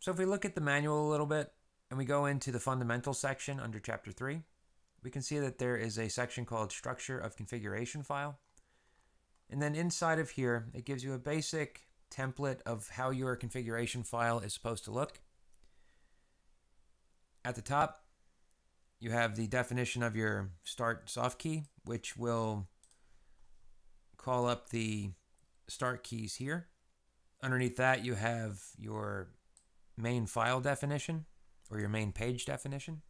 So if we look at the manual a little bit and we go into the fundamental section under chapter 3, we can see that there is a section called structure of configuration file. And then inside of here, it gives you a basic template of how your configuration file is supposed to look. At the top, you have the definition of your start soft key, which will call up the start keys here. Underneath that, you have your main file definition or your main page definition.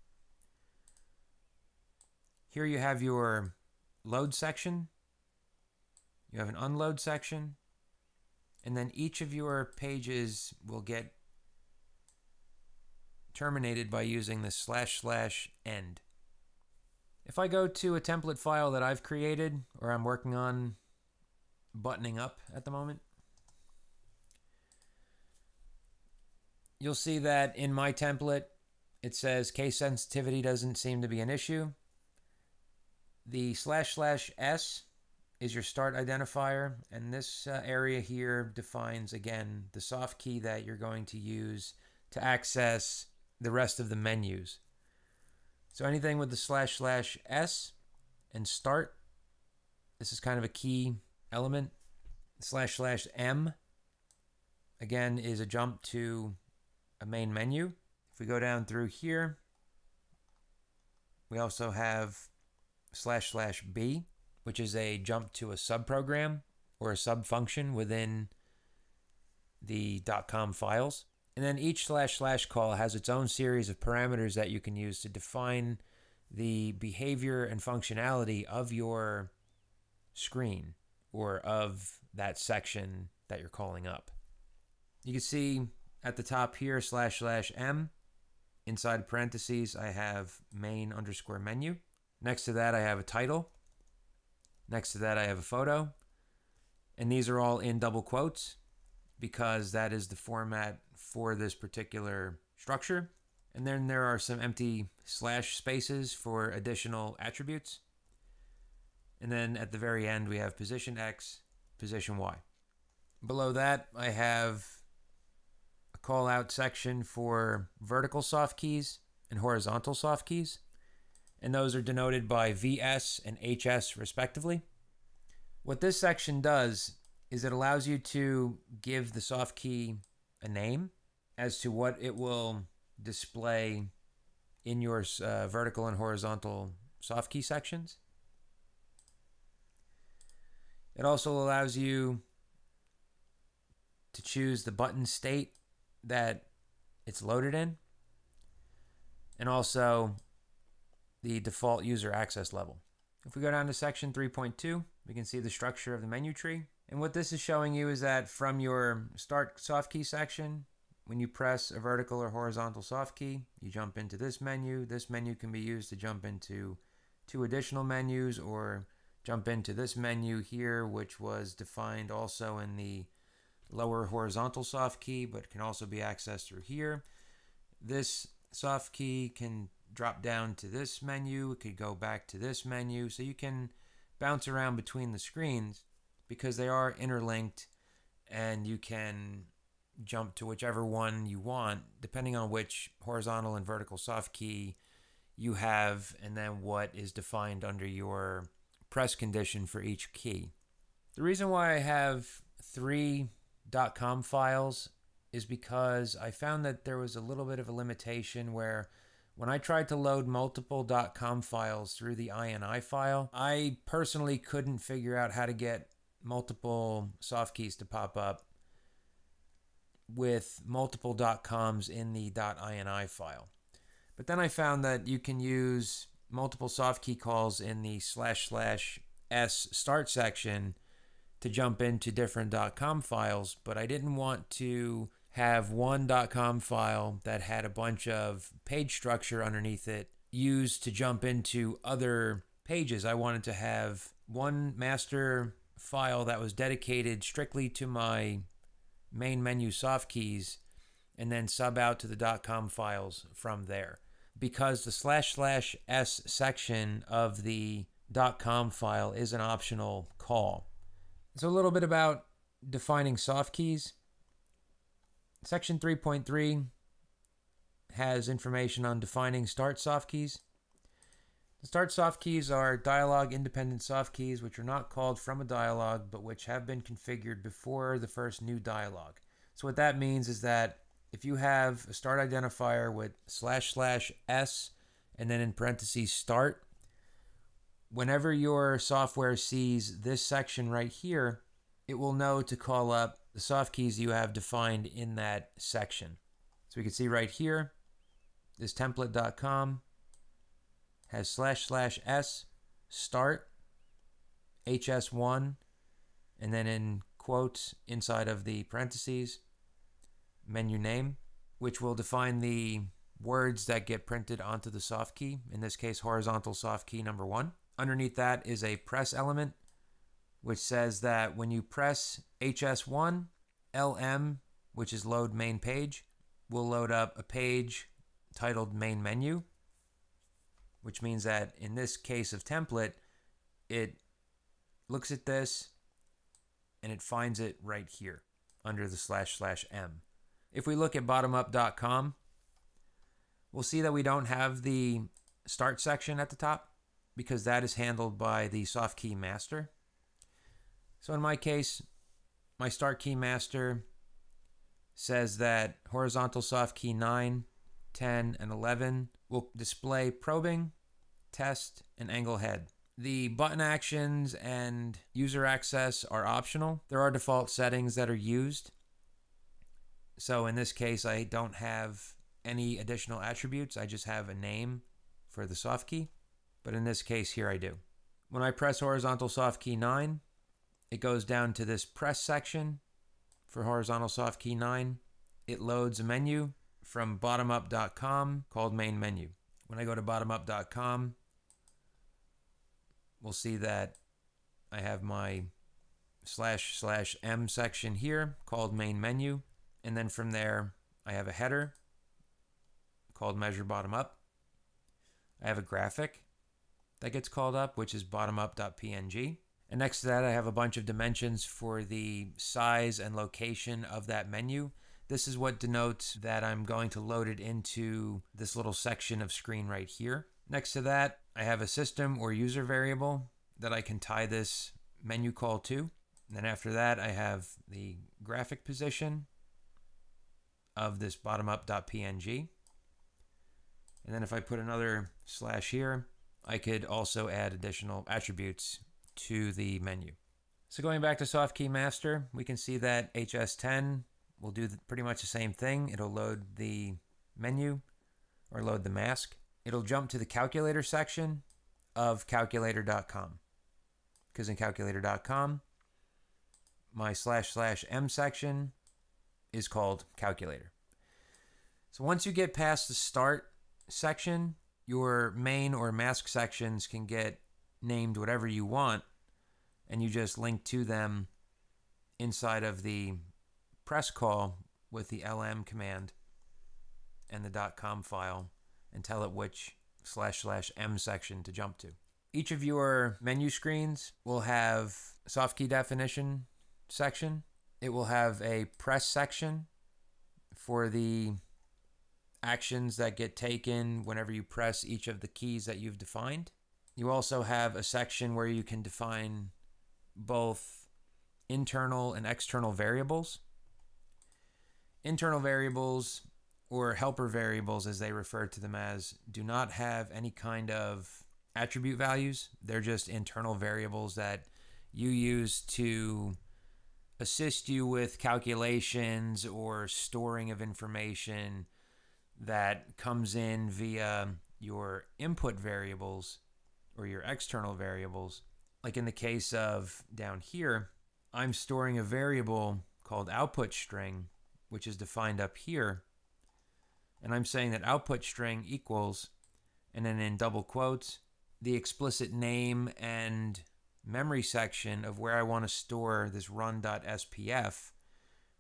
Here you have your load section. You have an unload section. And then each of your pages will get terminated by using the slash slash end. If I go to a template file that I've created or I'm working on buttoning up at the moment, you'll see that in my template, it says case sensitivity doesn't seem to be an issue. The slash slash S is your start identifier, and this uh, area here defines again the soft key that you're going to use to access the rest of the menus. So anything with the slash slash S and start, this is kind of a key element. Slash slash M, again, is a jump to a main menu. If we go down through here, we also have slash slash B, which is a jump to a subprogram or a subfunction within the dot .com files. And then each slash slash call has its own series of parameters that you can use to define the behavior and functionality of your screen or of that section that you're calling up. You can see at the top here slash slash M. Inside parentheses, I have main underscore menu. Next to that, I have a title. Next to that, I have a photo. And these are all in double quotes because that is the format for this particular structure. And then there are some empty slash spaces for additional attributes. And then at the very end, we have position X, position Y. Below that, I have call out section for vertical soft keys and horizontal soft keys. And those are denoted by VS and HS respectively. What this section does is it allows you to give the soft key a name as to what it will display in your uh, vertical and horizontal soft key sections. It also allows you to choose the button state that it's loaded in and also the default user access level. If we go down to section 3.2, we can see the structure of the menu tree. And what this is showing you is that from your start soft key section, when you press a vertical or horizontal soft key, you jump into this menu. This menu can be used to jump into two additional menus or jump into this menu here, which was defined also in the lower horizontal soft key, but can also be accessed through here. This soft key can drop down to this menu. It could go back to this menu. So you can bounce around between the screens because they are interlinked and you can jump to whichever one you want depending on which horizontal and vertical soft key you have and then what is defined under your press condition for each key. The reason why I have three .com files is because I found that there was a little bit of a limitation where when I tried to load multiple dot .com files through the INI file, I personally couldn't figure out how to get multiple soft keys to pop up with multiple dot .coms in the dot .ini file. But then I found that you can use multiple soft key calls in the slash slash s start section to jump into different .com files, but I didn't want to have one .com file that had a bunch of page structure underneath it used to jump into other pages. I wanted to have one master file that was dedicated strictly to my main menu soft keys and then sub out to the .com files from there. Because the slash slash s section of the .com file is an optional call. So a little bit about defining soft keys. Section 3.3 has information on defining start soft keys. The start soft keys are dialog independent soft keys which are not called from a dialog but which have been configured before the first new dialog. So what that means is that if you have a start identifier with slash slash s and then in parentheses start, whenever your software sees this section right here, it will know to call up the soft keys you have defined in that section. So we can see right here, this template.com has slash slash s start hs1 and then in quotes inside of the parentheses menu name which will define the words that get printed onto the soft key in this case horizontal soft key number one underneath that is a press element which says that when you press hs1 lm which is load main page will load up a page titled main menu which means that in this case of template, it looks at this and it finds it right here under the slash slash m. If we look at bottomup.com, we'll see that we don't have the start section at the top because that is handled by the soft key master. So in my case, my start key master says that horizontal soft key 9 10, and 11 will display probing, test, and angle head. The button actions and user access are optional. There are default settings that are used. So in this case, I don't have any additional attributes. I just have a name for the soft key. But in this case here, I do. When I press horizontal soft key 9, it goes down to this press section for horizontal soft key 9. It loads a menu from bottomup.com called main menu. When I go to bottomup.com, we'll see that I have my slash slash M section here called main menu. And then from there, I have a header called measure bottom up. I have a graphic that gets called up, which is bottomup.png. And next to that, I have a bunch of dimensions for the size and location of that menu. This is what denotes that I'm going to load it into this little section of screen right here. Next to that, I have a system or user variable that I can tie this menu call to. And then after that, I have the graphic position of this bottomup.png. And then if I put another slash here, I could also add additional attributes to the menu. So going back to Softkey Master, we can see that HS10 will do pretty much the same thing. It'll load the menu or load the mask. It'll jump to the calculator section of calculator.com. Because in calculator.com, my slash slash M section is called calculator. So once you get past the start section, your main or mask sections can get named whatever you want, and you just link to them inside of the press call with the lm command and the .com file and tell it which slash slash m section to jump to. Each of your menu screens will have soft key definition section. It will have a press section for the actions that get taken whenever you press each of the keys that you've defined. You also have a section where you can define both internal and external variables. Internal variables, or helper variables as they refer to them as, do not have any kind of attribute values. They're just internal variables that you use to assist you with calculations or storing of information that comes in via your input variables or your external variables. Like in the case of down here, I'm storing a variable called output string which is defined up here. And I'm saying that output string equals, and then in double quotes, the explicit name and memory section of where I want to store this run.spf,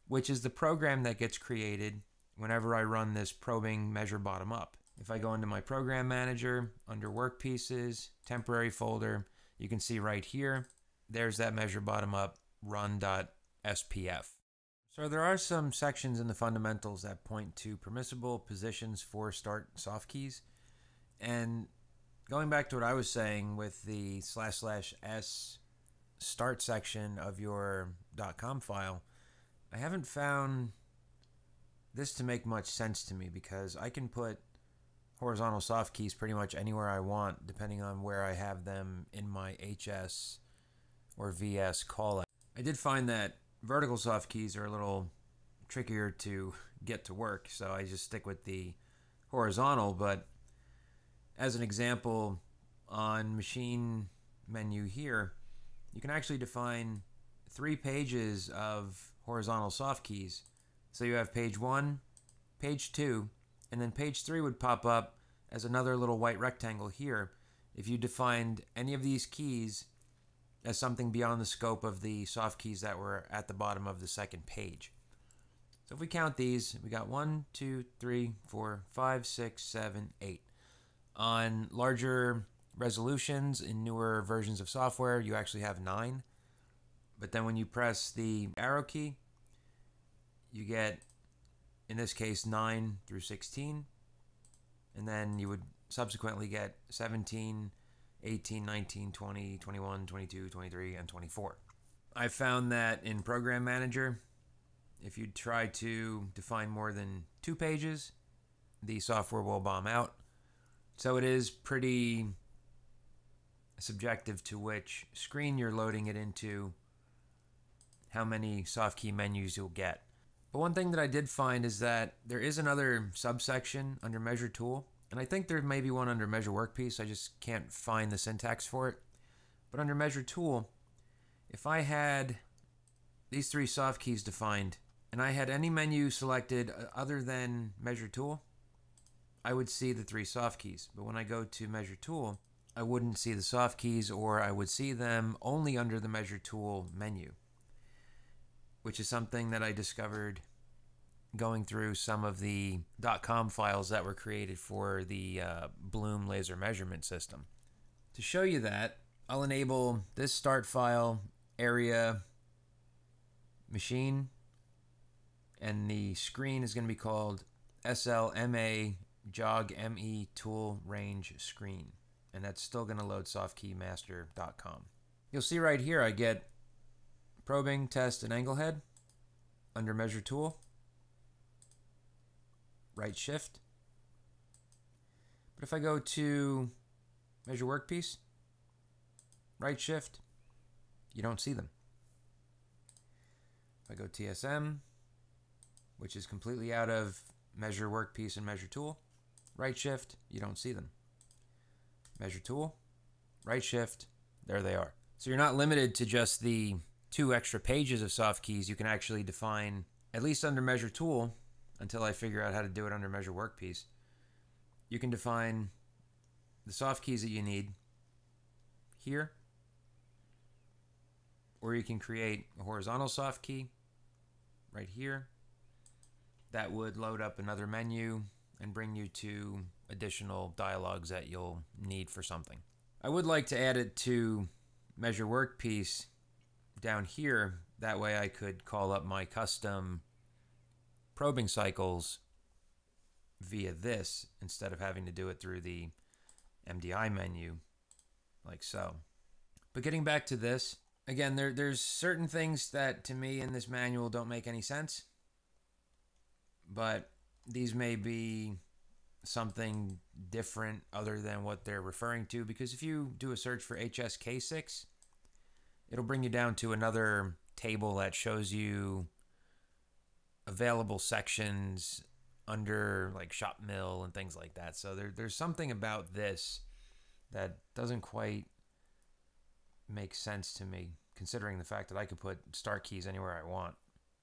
which is the program that gets created whenever I run this probing measure bottom up. If I go into my program manager under work pieces, temporary folder, you can see right here, there's that measure bottom up run.spf. So there are some sections in the fundamentals that point to permissible positions for start soft keys. And going back to what I was saying with the slash slash s start section of your .com file, I haven't found this to make much sense to me because I can put horizontal soft keys pretty much anywhere I want depending on where I have them in my HS or VS callout. I did find that vertical soft keys are a little trickier to get to work, so I just stick with the horizontal. But as an example, on machine menu here, you can actually define three pages of horizontal soft keys. So you have page one, page two, and then page three would pop up as another little white rectangle here if you defined any of these keys as something beyond the scope of the soft keys that were at the bottom of the second page. So if we count these, we got one, two, three, four, five, six, seven, eight. On larger resolutions in newer versions of software, you actually have nine. But then when you press the arrow key, you get, in this case, 9 through 16. And then you would subsequently get 17, 18, 19, 20, 21, 22, 23, and 24. I found that in Program Manager, if you try to define more than two pages, the software will bomb out. So it is pretty subjective to which screen you're loading it into, how many soft key menus you'll get. But one thing that I did find is that there is another subsection under Measure Tool and I think there may be one under Measure Workpiece. I just can't find the syntax for it. But under Measure Tool, if I had these three soft keys defined, and I had any menu selected uh, other than Measure Tool, I would see the three soft keys. But when I go to Measure Tool, I wouldn't see the soft keys, or I would see them only under the Measure Tool menu, which is something that I discovered going through some of the .com files that were created for the uh, Blum laser measurement system. To show you that, I'll enable this start file area machine, and the screen is going to be called SLMA jog ME tool range screen, and that's still going to load softkeymaster.com. You'll see right here I get probing, test, and angle head under measure tool right shift. But if I go to measure workpiece, right shift, you don't see them. If I go TSM, which is completely out of measure workpiece and measure tool, right shift, you don't see them. Measure tool, right shift, there they are. So you're not limited to just the two extra pages of soft keys. You can actually define, at least under measure tool, until I figure out how to do it under Measure Workpiece. You can define the soft keys that you need here, or you can create a horizontal soft key right here. That would load up another menu and bring you to additional dialogues that you'll need for something. I would like to add it to Measure Workpiece down here. That way I could call up my custom probing cycles via this instead of having to do it through the MDI menu like so. But getting back to this, again, there, there's certain things that to me in this manual don't make any sense. But these may be something different other than what they're referring to because if you do a search for HSK6, it'll bring you down to another table that shows you available sections under like ShopMill and things like that. So there, there's something about this that doesn't quite make sense to me, considering the fact that I could put start keys anywhere I want,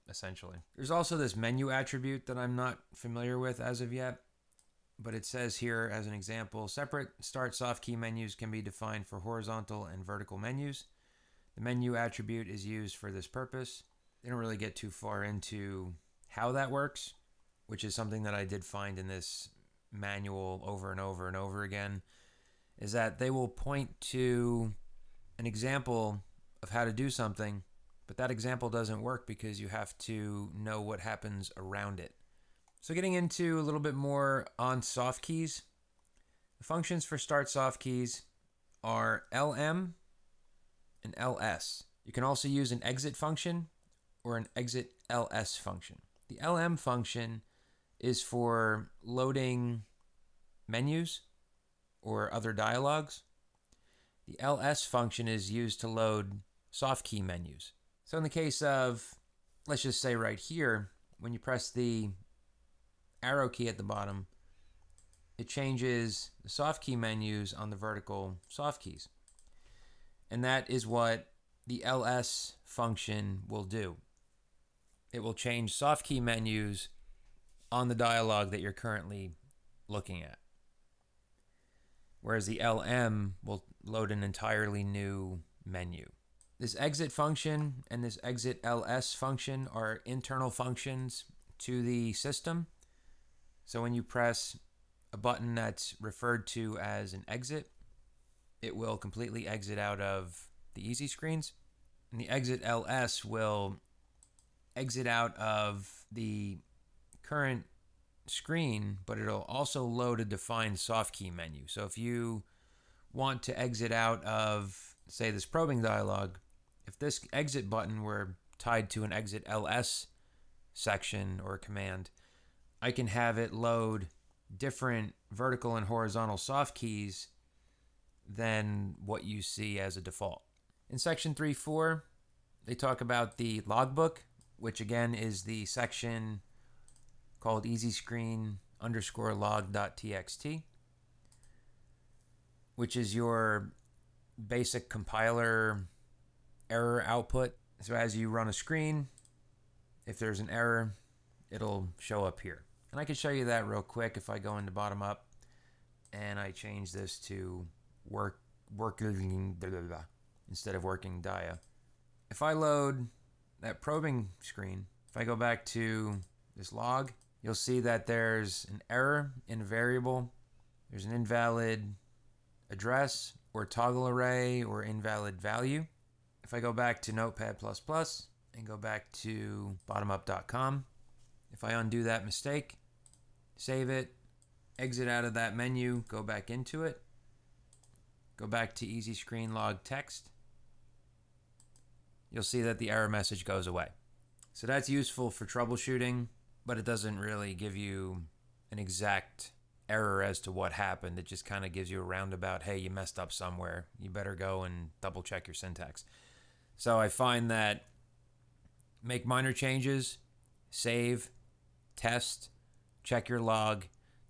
essentially. There's also this menu attribute that I'm not familiar with as of yet, but it says here as an example, separate start soft key menus can be defined for horizontal and vertical menus. The menu attribute is used for this purpose. They don't really get too far into how that works, which is something that I did find in this manual over and over and over again, is that they will point to an example of how to do something But that example doesn't work because you have to know what happens around it. So getting into a little bit more on soft keys. The functions for start soft keys are LM and LS. You can also use an exit function or an exit LS function. The LM function is for loading menus or other dialogues. The ls function is used to load soft key menus. So in the case of, let's just say right here, when you press the arrow key at the bottom, it changes the soft key menus on the vertical soft keys. And that is what the ls function will do. It will change soft key menus on the dialog that you're currently looking at. Whereas the LM will load an entirely new menu. This exit function and this exit ls function are internal functions to the system. So when you press a button that's referred to as an exit, it will completely exit out of the easy screens. And the exit ls will exit out of the current screen, but it'll also load a defined soft key menu. So if you want to exit out of, say, this probing dialog, if this exit button were tied to an exit ls section or command, I can have it load different vertical and horizontal soft keys than what you see as a default. In section 3.4, they talk about the logbook, which again is the section called EasyScreen underscore log.txt, which is your basic compiler error output. So as you run a screen, if there's an error, it'll show up here. And I can show you that real quick if I go into bottom up and I change this to work working instead of working dia. If I load that probing screen, if I go back to this log, you'll see that there's an error in a variable. There's an invalid address or toggle array or invalid value. If I go back to Notepad++ and go back to bottomup.com, if I undo that mistake, save it, exit out of that menu, go back into it, go back to easy screen log text, you'll see that the error message goes away. So that's useful for troubleshooting, but it doesn't really give you an exact error as to what happened. It just kind of gives you a roundabout, hey, you messed up somewhere. You better go and double check your syntax. So I find that make minor changes, save, test, check your log.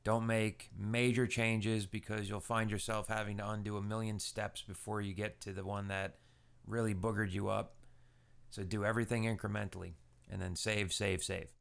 Don't make major changes because you'll find yourself having to undo a million steps before you get to the one that really boogered you up. So do everything incrementally and then save, save, save.